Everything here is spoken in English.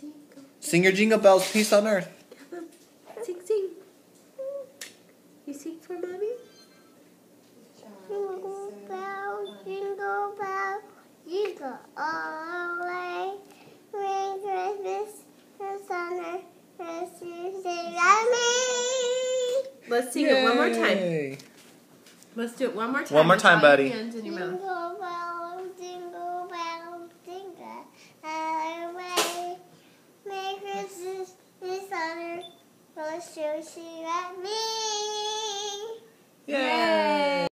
jingle. Sing your jingle bells. Peace on earth. Come on. Sing, sing. You sing for mommy? Jingle bell, jingle bell, jingle all the way. Merry Christmas, Christmas on earth, Christmas Day, me. Let's sing it one more time. Let's do it one more time. One more with time, all your buddy. should she let me?